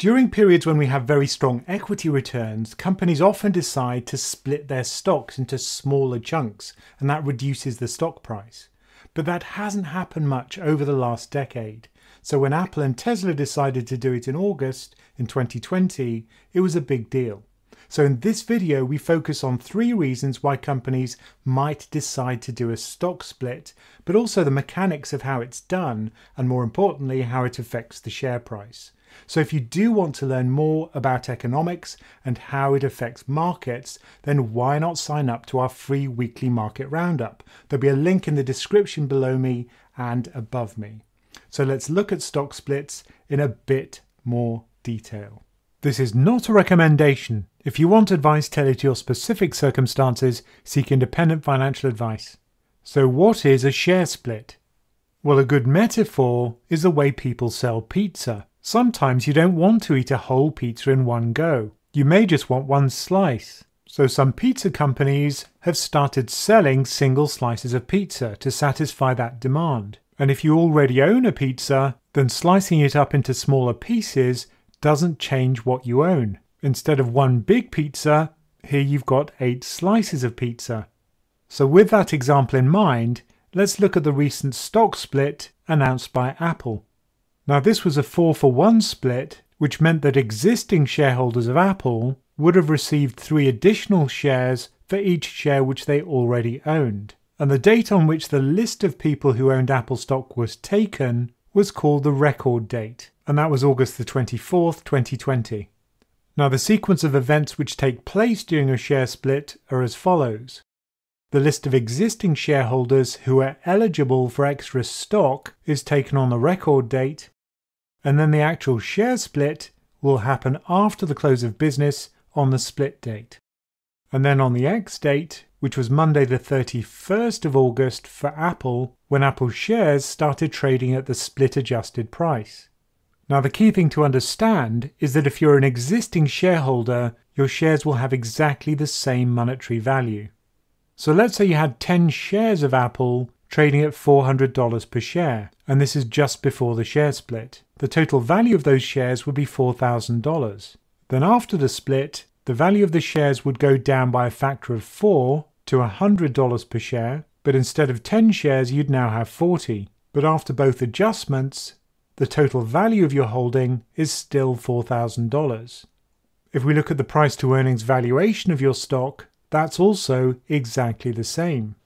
During periods when we have very strong equity returns, companies often decide to split their stocks into smaller chunks, and that reduces the stock price. But that hasn't happened much over the last decade. So when Apple and Tesla decided to do it in August in 2020, it was a big deal. So in this video, we focus on three reasons why companies might decide to do a stock split, but also the mechanics of how it's done, and more importantly, how it affects the share price. So if you do want to learn more about economics and how it affects markets, then why not sign up to our free weekly market roundup? There'll be a link in the description below me and above me. So let's look at stock splits in a bit more detail. This is not a recommendation. If you want advice tailored to your specific circumstances, seek independent financial advice. So what is a share split? Well, a good metaphor is the way people sell pizza. Sometimes you don't want to eat a whole pizza in one go. You may just want one slice. So some pizza companies have started selling single slices of pizza to satisfy that demand. And if you already own a pizza, then slicing it up into smaller pieces doesn't change what you own. Instead of one big pizza, here you've got eight slices of pizza. So with that example in mind, let's look at the recent stock split announced by Apple. Now, this was a 4 for 1 split, which meant that existing shareholders of Apple would have received three additional shares for each share which they already owned. And the date on which the list of people who owned Apple stock was taken was called the record date, and that was August the 24th, 2020. Now, the sequence of events which take place during a share split are as follows. The list of existing shareholders who are eligible for extra stock is taken on the record date, and then the actual share split will happen after the close of business on the split date. And then on the ex date, which was Monday the 31st of August for Apple, when Apple shares started trading at the split adjusted price. Now, the key thing to understand is that if you're an existing shareholder, your shares will have exactly the same monetary value. So let's say you had 10 shares of Apple trading at $400 per share, and this is just before the share split. The total value of those shares would be $4,000. Then after the split, the value of the shares would go down by a factor of 4 to $100 per share, but instead of 10 shares, you'd now have 40. But after both adjustments, the total value of your holding is still $4,000. If we look at the price to earnings valuation of your stock, that's also exactly the same.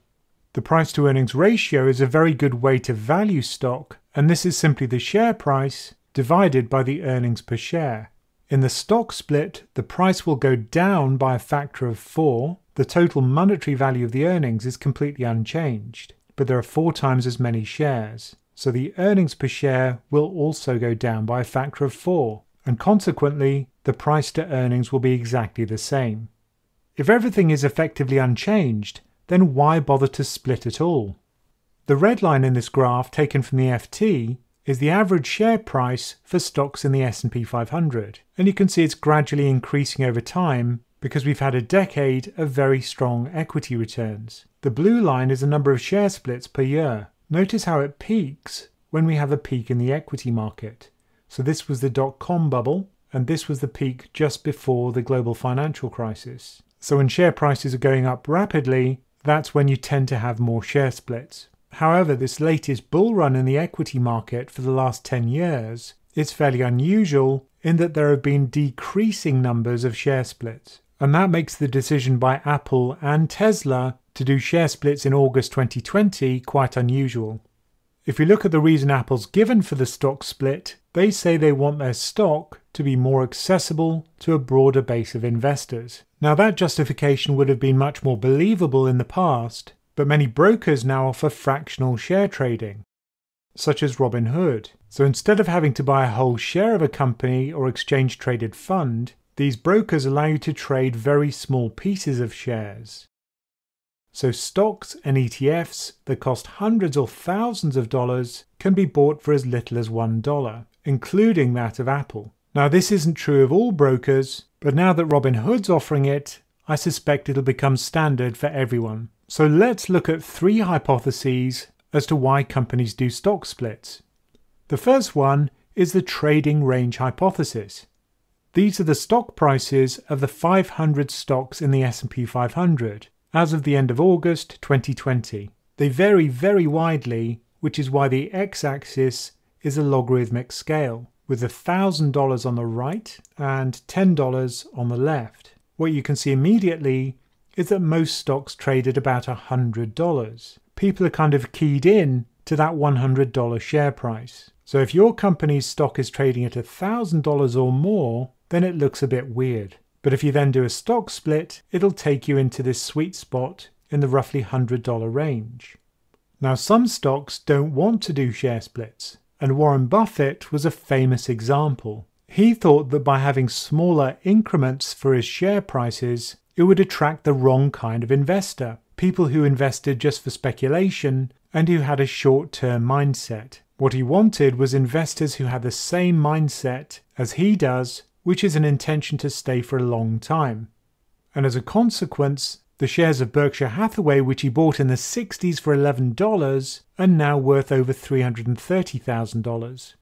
The price to earnings ratio is a very good way to value stock, and this is simply the share price divided by the earnings per share. In the stock split, the price will go down by a factor of 4. The total monetary value of the earnings is completely unchanged, but there are four times as many shares. So the earnings per share will also go down by a factor of 4, and consequently, the price to earnings will be exactly the same. If everything is effectively unchanged, then why bother to split at all? The red line in this graph taken from the FT is the average share price for stocks in the S&P 500 and you can see it's gradually increasing over time because we've had a decade of very strong equity returns. The blue line is the number of share splits per year. Notice how it peaks when we have a peak in the equity market. So this was the dot-com bubble and this was the peak just before the global financial crisis. So when share prices are going up rapidly, that's when you tend to have more share splits. However, this latest bull run in the equity market for the last 10 years is fairly unusual in that there have been decreasing numbers of share splits. And that makes the decision by Apple and Tesla to do share splits in August 2020 quite unusual. If we look at the reason Apple's given for the stock split, they say they want their stock to be more accessible to a broader base of investors. Now, that justification would have been much more believable in the past, but many brokers now offer fractional share trading, such as Robinhood. So instead of having to buy a whole share of a company or exchange traded fund, these brokers allow you to trade very small pieces of shares. So stocks and ETFs that cost hundreds or thousands of dollars can be bought for as little as $1, including that of Apple. Now this isn't true of all brokers, but now that Robinhood's offering it, I suspect it'll become standard for everyone. So let's look at three hypotheses as to why companies do stock splits. The first one is the trading range hypothesis. These are the stock prices of the 500 stocks in the S&P 500 as of the end of August 2020. They vary very widely, which is why the x-axis is a logarithmic scale with $1,000 on the right and $10 on the left. What you can see immediately is that most stocks trade at about $100. People are kind of keyed in to that $100 share price. So if your company's stock is trading at $1,000 or more, then it looks a bit weird. But if you then do a stock split, it'll take you into this sweet spot in the roughly $100 range. Now, some stocks don't want to do share splits, and Warren Buffett was a famous example. He thought that by having smaller increments for his share prices, it would attract the wrong kind of investor people who invested just for speculation and who had a short term mindset. What he wanted was investors who had the same mindset as he does, which is an intention to stay for a long time. And as a consequence, the shares of Berkshire Hathaway, which he bought in the 60s for $11, are now worth over $330,000,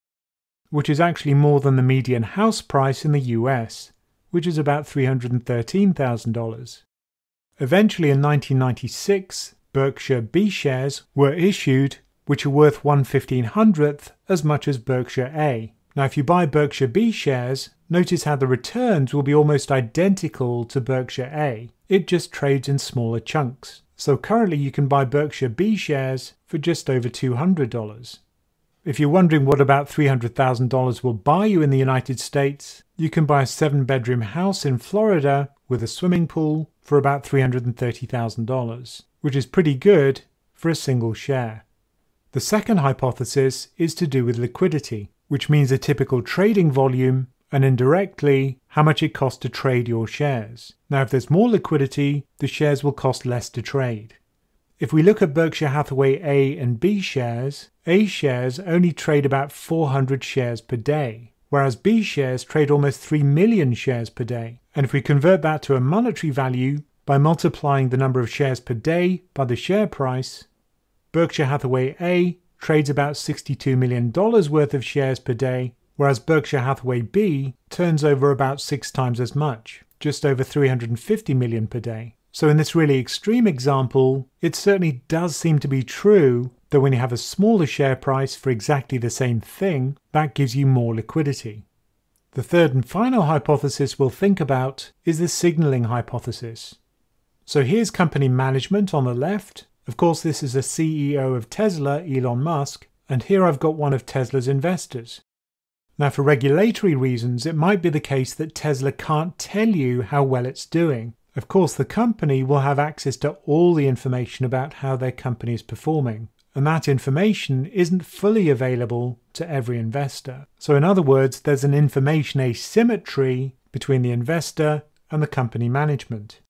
which is actually more than the median house price in the US, which is about $313,000. Eventually, in 1996, Berkshire B shares were issued, which are worth 1 1500th as much as Berkshire A. Now, if you buy Berkshire B shares, notice how the returns will be almost identical to Berkshire A. It just trades in smaller chunks. So currently you can buy Berkshire B shares for just over $200. If you're wondering what about $300,000 will buy you in the United States, you can buy a seven bedroom house in Florida with a swimming pool for about $330,000, which is pretty good for a single share. The second hypothesis is to do with liquidity, which means a typical trading volume and indirectly how much it costs to trade your shares. Now, if there's more liquidity, the shares will cost less to trade. If we look at Berkshire Hathaway A and B shares, A shares only trade about 400 shares per day, whereas B shares trade almost 3 million shares per day. And if we convert that to a monetary value by multiplying the number of shares per day by the share price, Berkshire Hathaway A trades about $62 million worth of shares per day, whereas Berkshire Hathaway B turns over about six times as much, just over 350 million per day. So in this really extreme example, it certainly does seem to be true that when you have a smaller share price for exactly the same thing, that gives you more liquidity. The third and final hypothesis we'll think about is the signaling hypothesis. So here's company management on the left. Of course, this is a CEO of Tesla, Elon Musk, and here I've got one of Tesla's investors. Now, for regulatory reasons, it might be the case that Tesla can't tell you how well it's doing. Of course, the company will have access to all the information about how their company is performing, and that information isn't fully available to every investor. So, in other words, there's an information asymmetry between the investor and the company management.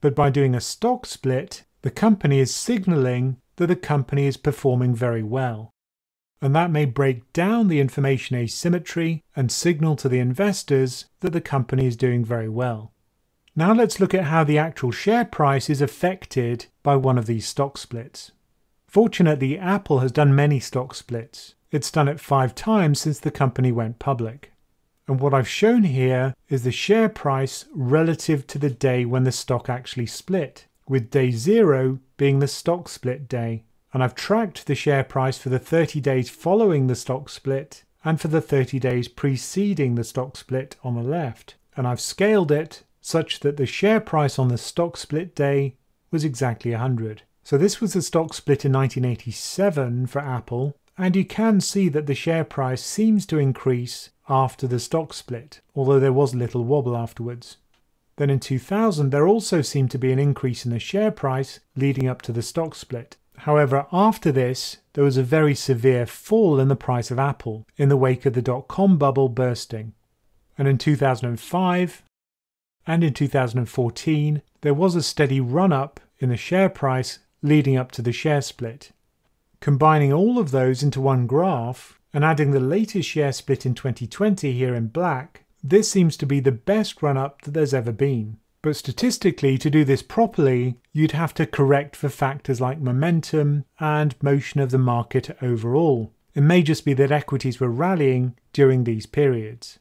But by doing a stock split, the company is signaling that the company is performing very well and that may break down the information asymmetry and signal to the investors that the company is doing very well. Now let's look at how the actual share price is affected by one of these stock splits. Fortunately, Apple has done many stock splits. It's done it five times since the company went public. And what I've shown here is the share price relative to the day when the stock actually split, with day zero being the stock split day and I've tracked the share price for the 30 days following the stock split and for the 30 days preceding the stock split on the left. And I've scaled it such that the share price on the stock split day was exactly 100. So this was the stock split in 1987 for Apple, and you can see that the share price seems to increase after the stock split, although there was a little wobble afterwards. Then in 2000, there also seemed to be an increase in the share price leading up to the stock split. However, after this, there was a very severe fall in the price of Apple in the wake of the dot com bubble bursting. And in 2005 and in 2014, there was a steady run up in the share price leading up to the share split. Combining all of those into one graph and adding the latest share split in 2020 here in black, this seems to be the best run up that there's ever been. But statistically, to do this properly, you'd have to correct for factors like momentum and motion of the market overall. It may just be that equities were rallying during these periods.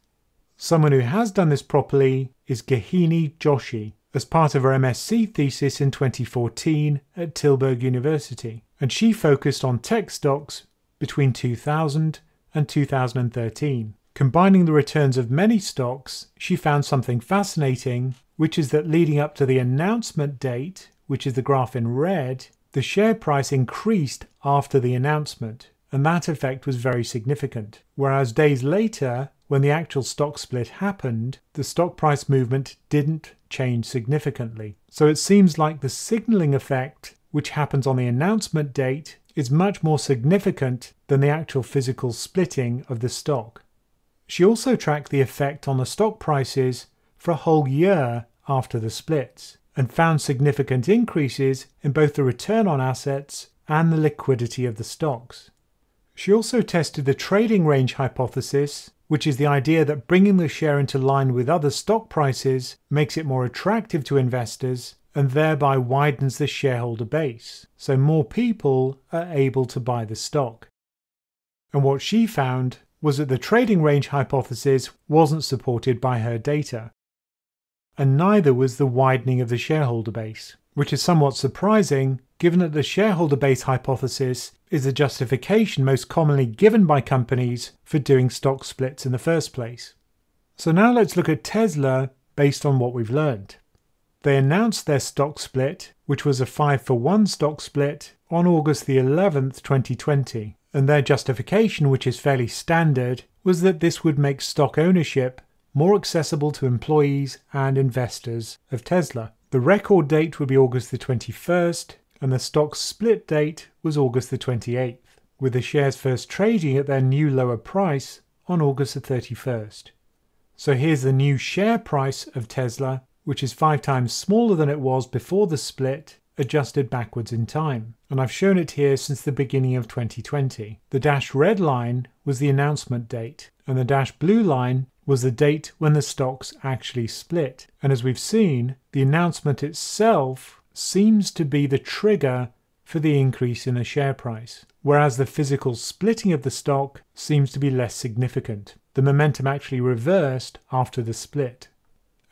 Someone who has done this properly is Gehini Joshi as part of her MSc thesis in 2014 at Tilburg University, and she focused on tech stocks between 2000 and 2013. Combining the returns of many stocks, she found something fascinating, which is that leading up to the announcement date, which is the graph in red, the share price increased after the announcement, and that effect was very significant. Whereas days later, when the actual stock split happened, the stock price movement didn't change significantly. So it seems like the signaling effect, which happens on the announcement date, is much more significant than the actual physical splitting of the stock. She also tracked the effect on the stock prices for a whole year after the splits and found significant increases in both the return on assets and the liquidity of the stocks. She also tested the trading range hypothesis which is the idea that bringing the share into line with other stock prices makes it more attractive to investors and thereby widens the shareholder base, so more people are able to buy the stock. And what she found was that the trading range hypothesis wasn't supported by her data, and neither was the widening of the shareholder base, which is somewhat surprising given that the shareholder base hypothesis is the justification most commonly given by companies for doing stock splits in the first place. So now let's look at Tesla based on what we've learned. They announced their stock split, which was a 5 for 1 stock split, on August the 11th, 2020. And their justification, which is fairly standard, was that this would make stock ownership more accessible to employees and investors of Tesla. The record date would be August the 21st, and the stock split date was August the 28th, with the shares first trading at their new lower price on August the 31st. So here's the new share price of Tesla, which is five times smaller than it was before the split, adjusted backwards in time. And I've shown it here since the beginning of 2020. The dash red line was the announcement date, and the dash blue line was the date when the stocks actually split. And as we've seen, the announcement itself seems to be the trigger for the increase in the share price, whereas the physical splitting of the stock seems to be less significant. The momentum actually reversed after the split.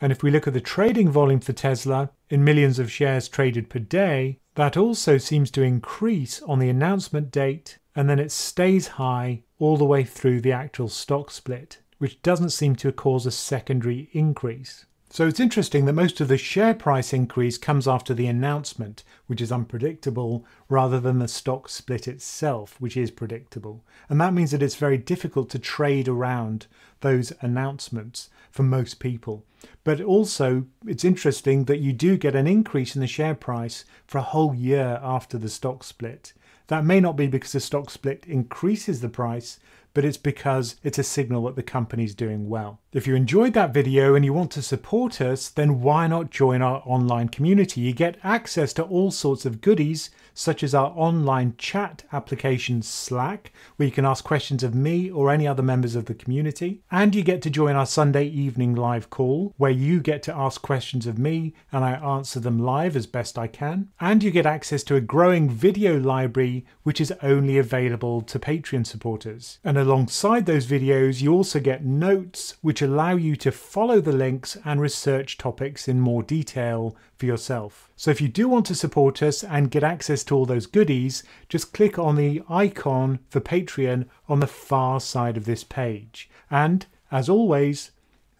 And if we look at the trading volume for Tesla in millions of shares traded per day, that also seems to increase on the announcement date and then it stays high all the way through the actual stock split, which doesn't seem to cause a secondary increase. So it's interesting that most of the share price increase comes after the announcement, which is unpredictable, rather than the stock split itself, which is predictable. And that means that it's very difficult to trade around those announcements for most people. But also, it's interesting that you do get an increase in the share price for a whole year after the stock split. That may not be because the stock split increases the price, but it's because it's a signal that the company's doing well. If you enjoyed that video and you want to support us, then why not join our online community? You get access to all sorts of goodies, such as our online chat application Slack, where you can ask questions of me or any other members of the community. And you get to join our Sunday evening live call, where you get to ask questions of me and I answer them live as best I can. And you get access to a growing video library, which is only available to Patreon supporters. And alongside those videos, you also get notes which allow you to follow the links and research topics in more detail for yourself. So if you do want to support us and get access to all those goodies, just click on the icon for Patreon on the far side of this page. And as always,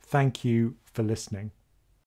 thank you for listening.